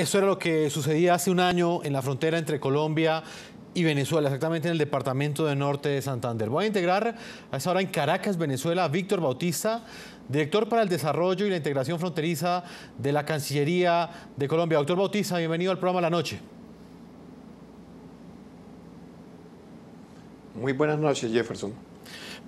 Eso era lo que sucedía hace un año en la frontera entre Colombia y Venezuela, exactamente en el departamento de norte de Santander. Voy a integrar a esta hora en Caracas, Venezuela, a Víctor Bautista, director para el desarrollo y la integración fronteriza de la Cancillería de Colombia. Doctor Bautista, bienvenido al programa La Noche. Muy buenas noches, Jefferson.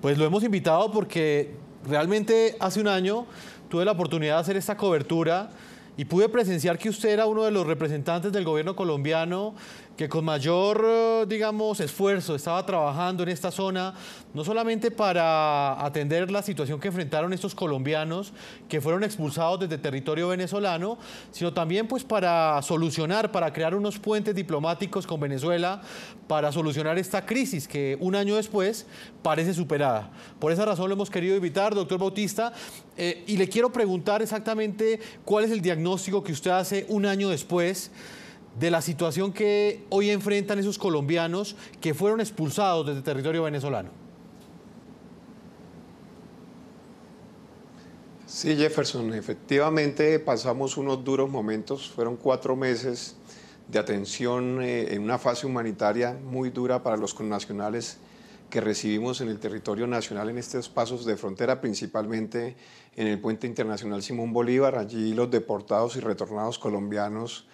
Pues lo hemos invitado porque realmente hace un año tuve la oportunidad de hacer esta cobertura y pude presenciar que usted era uno de los representantes del gobierno colombiano que con mayor, eh, digamos, esfuerzo estaba trabajando en esta zona, no solamente para atender la situación que enfrentaron estos colombianos que fueron expulsados desde territorio venezolano, sino también pues para solucionar, para crear unos puentes diplomáticos con Venezuela, para solucionar esta crisis que un año después parece superada. Por esa razón lo hemos querido invitar, doctor Bautista, eh, y le quiero preguntar exactamente cuál es el diagnóstico que usted hace un año después de la situación que hoy enfrentan esos colombianos que fueron expulsados desde territorio venezolano. Sí, Jefferson, efectivamente pasamos unos duros momentos, fueron cuatro meses de atención eh, en una fase humanitaria muy dura para los connacionales que recibimos en el territorio nacional en estos pasos de frontera, principalmente en el puente internacional Simón Bolívar. Allí los deportados y retornados colombianos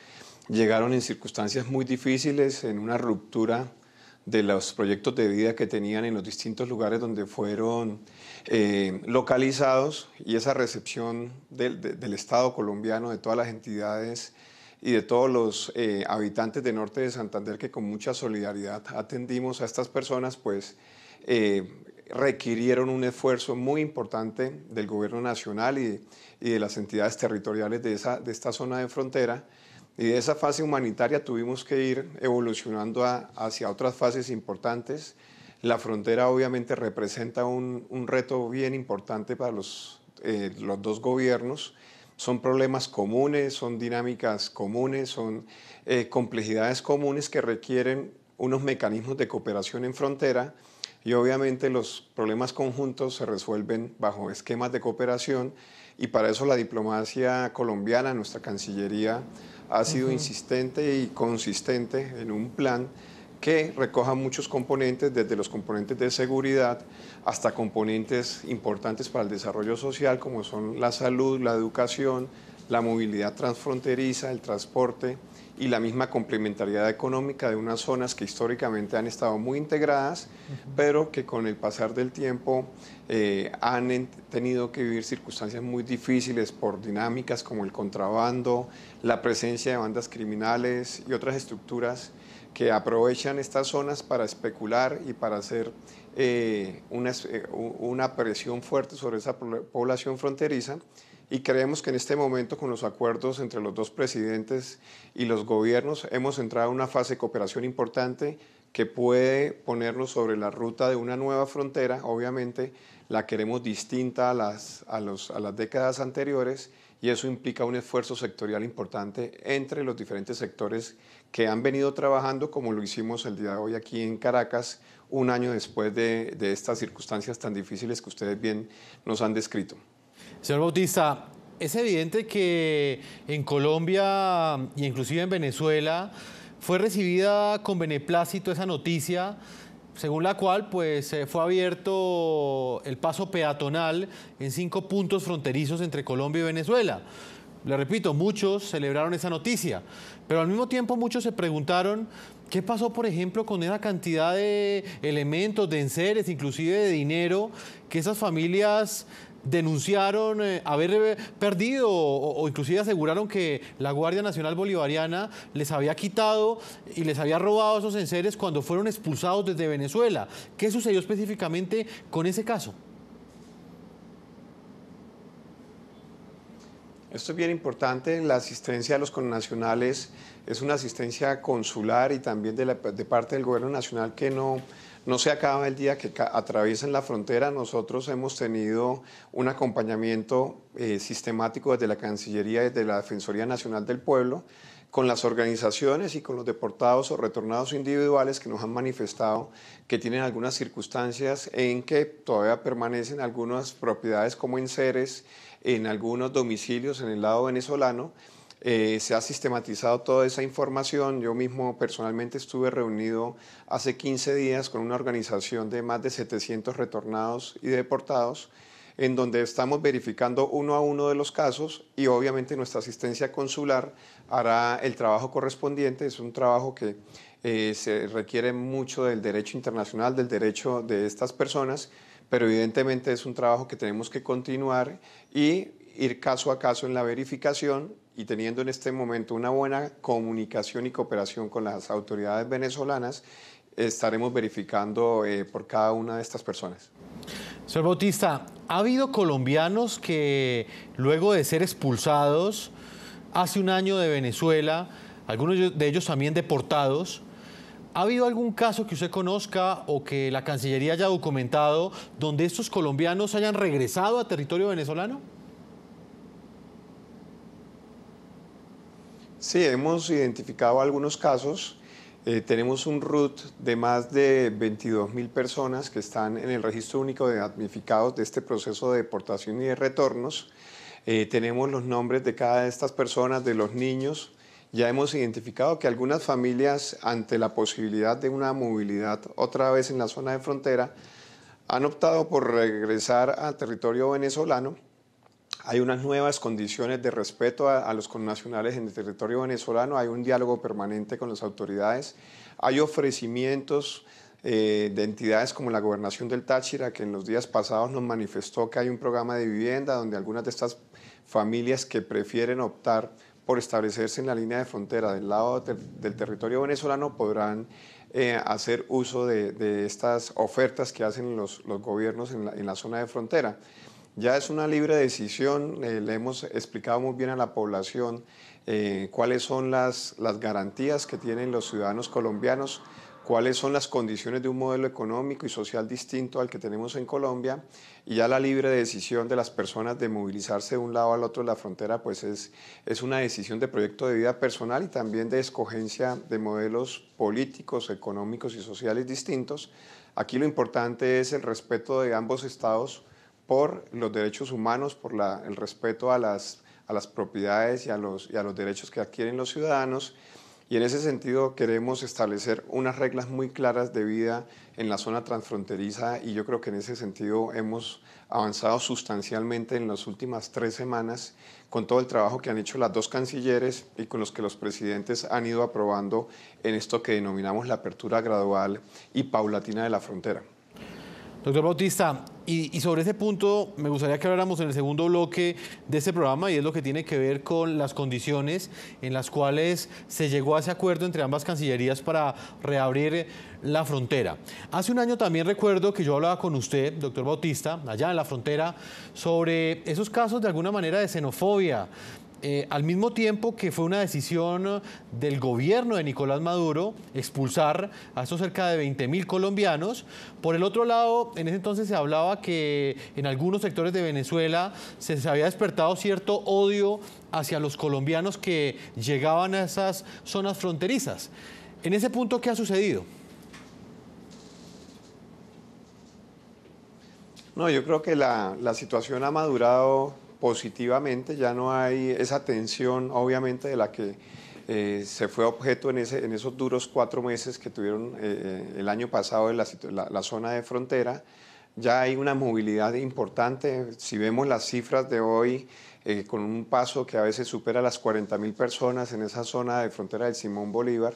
llegaron en circunstancias muy difíciles, en una ruptura de los proyectos de vida que tenían en los distintos lugares donde fueron eh, localizados y esa recepción del, Estado colombiano, de todas las entidades y de todos los eh, habitantes de Norte de Santander que con mucha solidaridad atendimos a estas personas, pues eh, requirieron un esfuerzo muy importante del gobierno nacional y, y de las entidades territoriales de, esa, de esta zona de frontera y de esa fase humanitaria tuvimos que ir evolucionando hacia otras fases importantes. La frontera obviamente representa un, reto bien importante para los, eh, los dos gobiernos. Son problemas comunes, son dinámicas comunes, son eh, complejidades comunes que requieren unos mecanismos de cooperación en frontera y obviamente los problemas conjuntos se resuelven bajo esquemas de cooperación y para eso la diplomacia colombiana, nuestra Cancillería, ha sido insistente y consistente en un plan que recoja muchos componentes, desde los componentes de seguridad hasta componentes importantes para el desarrollo social, como son la salud, la educación, la movilidad transfronteriza, el transporte y la misma complementariedad económica de unas zonas que históricamente han estado muy integradas, pero que con el pasar del tiempo eh, han tenido que vivir circunstancias muy difíciles por dinámicas como el contrabando, la presencia de bandas criminales y otras estructuras que aprovechan estas zonas para especular y para hacer eh, una, eh, una presión fuerte sobre esa población fronteriza y creemos que en este momento con los acuerdos entre los dos presidentes y los gobiernos hemos entrado en una fase de cooperación importante que puede ponernos sobre la ruta de una nueva frontera. Obviamente la queremos distinta a las, a, a las décadas anteriores y eso implica un esfuerzo sectorial importante entre los diferentes sectores que han venido trabajando como lo hicimos el día de hoy aquí en Caracas, un año después de, de estas circunstancias tan difíciles que ustedes bien nos han descrito. Señor Bautista, es evidente que en Colombia e inclusive en Venezuela fue recibida con beneplácito esa noticia según la cual pues fue abierto el paso peatonal en cinco puntos fronterizos entre Colombia y Venezuela. Le repito, muchos celebraron esa noticia, pero al mismo tiempo muchos se preguntaron qué pasó, por ejemplo, con esa cantidad de elementos, de enseres, inclusive de dinero que esas familias denunciaron eh, haber eh, perdido o, inclusive aseguraron que la Guardia Nacional Bolivariana les había quitado y les había robado esos enseres cuando fueron expulsados desde Venezuela. ¿Qué sucedió específicamente con ese caso? Esto es bien importante, la asistencia a los connacionales es una asistencia consular y también de, de parte del gobierno nacional que no no se acaba el día que atraviesan la frontera. Nosotros hemos tenido un acompañamiento eh, sistemático desde la Cancillería, desde la Defensoría Nacional del Pueblo, con las organizaciones y con los deportados o retornados individuales que nos han manifestado que tienen algunas circunstancias en que todavía permanecen algunas propiedades como enseres en algunos domicilios en el lado venezolano Eh, se ha sistematizado toda esa información. Yo mismo personalmente estuve reunido hace 15 días con una organización de más de 700 retornados y deportados en donde estamos verificando uno a uno de los casos y obviamente nuestra asistencia consular hará el trabajo correspondiente. Es un trabajo que eh, se requiere mucho del derecho internacional, del derecho de estas personas, pero evidentemente es un trabajo que tenemos que continuar y ir caso a caso en la verificación y teniendo en este momento una buena comunicación y cooperación con las autoridades venezolanas, estaremos verificando eh, por cada una de estas personas. Señor Bautista, ¿ha habido colombianos que luego de ser expulsados hace un año de Venezuela, algunos de ellos también deportados, ¿Ha habido algún caso que usted conozca o que la Cancillería haya documentado donde estos colombianos hayan regresado a territorio venezolano? Sí, hemos identificado algunos casos. Eh, tenemos un RUT de más de 22 mil personas que están en el registro único de damnificados de este proceso de deportación y de retornos. Eh, tenemos los nombres de cada de estas personas, de los niños. Ya hemos identificado que algunas familias, ante la posibilidad de una movilidad otra vez en la zona de frontera, han optado por regresar al territorio venezolano hay unas nuevas condiciones de respeto a, los connacionales en el territorio venezolano, hay un diálogo permanente con las autoridades, hay ofrecimientos eh, de entidades como la Gobernación del Táchira, que en los días pasados nos manifestó que hay un programa de vivienda donde algunas de estas familias que prefieren optar por establecerse en la línea de frontera del lado del territorio venezolano podrán eh, hacer uso de, estas ofertas que hacen los, gobiernos en la zona de frontera. Ya es una libre decisión, eh, le hemos explicado muy bien a la población eh, cuáles son las, las garantías que tienen los ciudadanos colombianos, cuáles son las condiciones de un modelo económico y social distinto al que tenemos en Colombia y ya la libre decisión de las personas de movilizarse de un lado al otro de la frontera pues es, es una decisión de proyecto de vida personal y también de escogencia de modelos políticos, económicos y sociales distintos. Aquí lo importante es el respeto de ambos estados por los derechos humanos, por el respeto a las, a las propiedades y a, los, y a los derechos que adquieren los ciudadanos. Y en ese sentido queremos establecer unas reglas muy claras de vida en la zona transfronteriza y yo creo que en ese sentido hemos avanzado sustancialmente en las últimas tres semanas con todo el trabajo que han hecho las dos cancilleres y con los que los presidentes han ido aprobando en esto que denominamos la apertura gradual y paulatina de la frontera. Doctor Bautista, y, sobre ese punto me gustaría que habláramos en el segundo bloque de este programa y es lo que tiene que ver con las condiciones en las cuales se llegó a ese acuerdo entre ambas cancillerías para reabrir la frontera. Hace un año también recuerdo que yo hablaba con usted, doctor Bautista, allá en la frontera, sobre esos casos de alguna manera de xenofobia, eh, al mismo tiempo que fue una decisión del gobierno de Nicolás Maduro expulsar a esos cerca de 20 mil colombianos. Por el otro lado, en ese entonces se hablaba que en algunos sectores de Venezuela se, había despertado cierto odio hacia los colombianos que llegaban a esas zonas fronterizas. En ese punto, ¿qué ha sucedido? No, yo creo que la, la situación ha madurado positivamente, ya no hay esa tensión obviamente de la que eh, se fue objeto en, esos duros cuatro meses que tuvieron eh, eh, el año pasado en la, zona de frontera. Ya hay una movilidad importante. Si vemos las cifras de hoy, con un paso que a veces supera las 40 mil personas en esa zona de frontera del Simón Bolívar,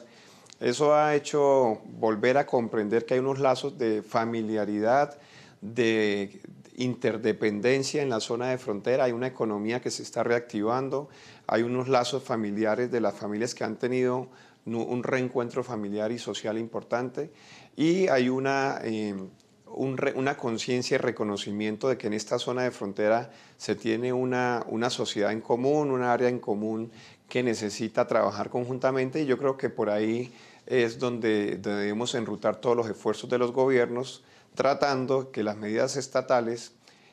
eso ha hecho volver a comprender que hay unos lazos de familiaridad, de, interdependencia en la zona de frontera, hay una economía que se está reactivando, hay unos lazos familiares de las familias que han tenido un reencuentro familiar y social importante y hay una, em, una conciencia y reconocimiento de que en esta zona de frontera se tiene una, una sociedad en común, un área en común que necesita trabajar conjuntamente y yo creo que por ahí es donde debemos enrutar todos los esfuerzos de los gobiernos tratando que las medidas estatales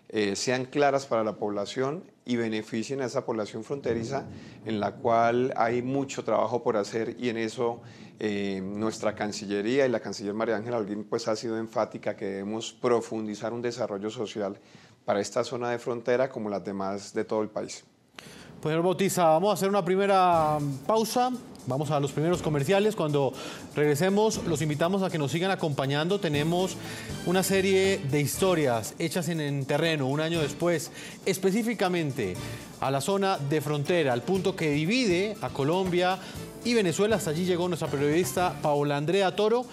eh, sean claras para la población y beneficien a esa población fronteriza en la cual hay mucho trabajo por hacer y en eso eh, nuestra Cancillería y la Canciller María Ángela Holguín pues ha sido enfática que debemos profundizar un desarrollo social para esta zona de frontera como las demás de todo el país. Pues Bautista, vamos a hacer una primera pausa. Vamos a los primeros comerciales. Cuando regresemos, los invitamos a que nos sigan acompañando. Tenemos una serie de historias hechas en el terreno un año después, específicamente a la zona de frontera, al punto que divide a Colombia y Venezuela. Hasta allí llegó nuestra periodista Paola Andrea Toro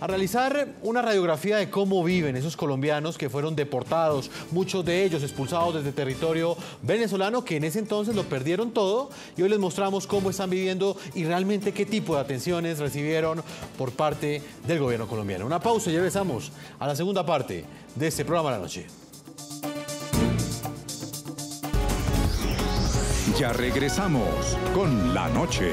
a realizar una radiografía de cómo viven esos colombianos que fueron deportados, muchos de ellos expulsados desde territorio venezolano, que en ese entonces lo perdieron todo, y hoy les mostramos cómo están viviendo y realmente qué tipo de atenciones recibieron por parte del gobierno colombiano. Una pausa y regresamos a la segunda parte de este programa de la noche. Ya regresamos con la noche.